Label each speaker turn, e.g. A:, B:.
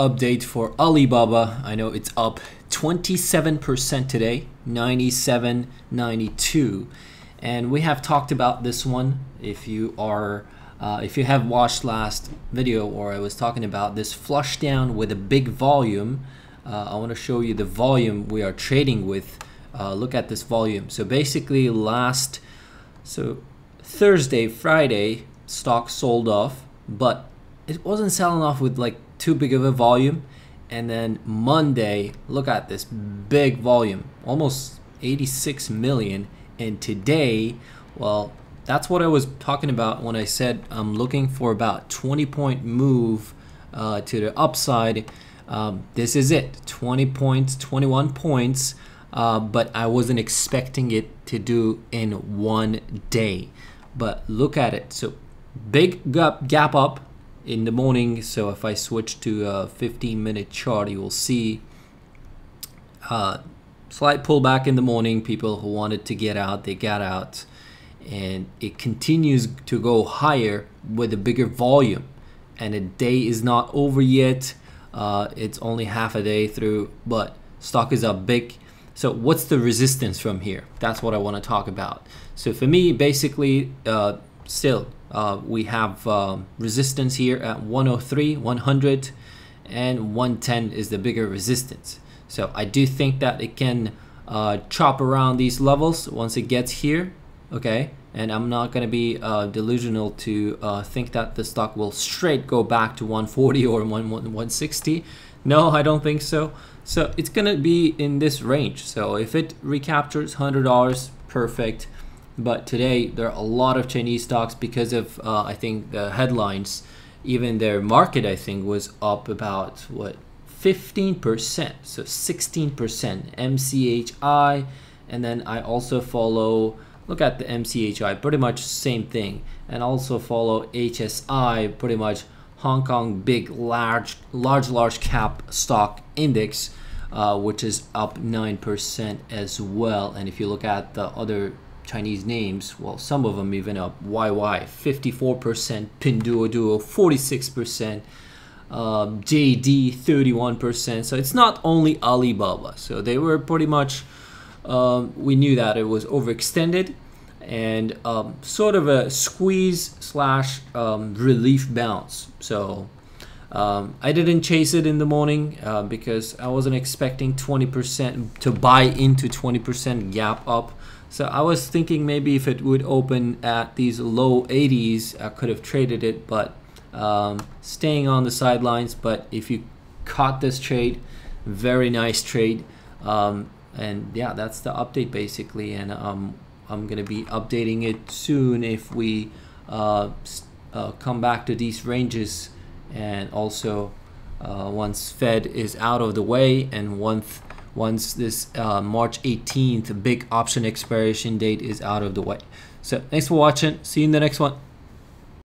A: update for Alibaba. I know it's up 27% today, 97.92. And we have talked about this one. If you are, uh, if you have watched last video or I was talking about this flush down with a big volume, uh, I want to show you the volume we are trading with. Uh, look at this volume. So basically last, so Thursday, Friday, stock sold off, but it wasn't selling off with like too big of a volume. And then Monday, look at this big volume, almost 86 million. And today, well, that's what I was talking about when I said I'm looking for about 20 point move uh, to the upside. Um, this is it 20 points, 21 points. Uh, but I wasn't expecting it to do in one day. But look at it. So big gap, gap up in the morning. So if I switch to a 15 minute chart you will see uh, slight pullback in the morning. People who wanted to get out they got out and it continues to go higher with a bigger volume. And the day is not over yet. Uh, it's only half a day through but stock is up big. So what's the resistance from here? That's what I want to talk about. So for me basically uh, still uh, we have um, resistance here at 103 100 and 110 is the bigger resistance. So I do think that it can uh, chop around these levels once it gets here okay? And I'm not going to be uh, delusional to uh, think that the stock will straight go back to 140 or 160 no I don't think so. So it's going to be in this range. So if it recaptures $100 perfect but today there are a lot of Chinese stocks because of uh, I think the headlines. Even their market I think was up about what 15%, so 16% MCHI, and then I also follow. Look at the MCHI, pretty much same thing, and also follow HSI, pretty much Hong Kong big large large large cap stock index. Uh, which is up 9% as well. And if you look at the other Chinese names, well, some of them even up YY 54%, Pinduoduo 46%, um, JD 31%. So it's not only Alibaba. So they were pretty much, um, we knew that it was overextended and um, sort of a squeeze slash um, relief bounce. So um, I didn't chase it in the morning uh, because I wasn't expecting 20% to buy into 20% gap up. So I was thinking maybe if it would open at these low 80s, I could have traded it, but um, staying on the sidelines. But if you caught this trade, very nice trade. Um, and yeah, that's the update basically. And um, I'm going to be updating it soon if we uh, uh, come back to these ranges. And also uh, once Fed is out of the way and once once this uh, March 18th big option expiration date is out of the way. So thanks for watching. See you in the next one.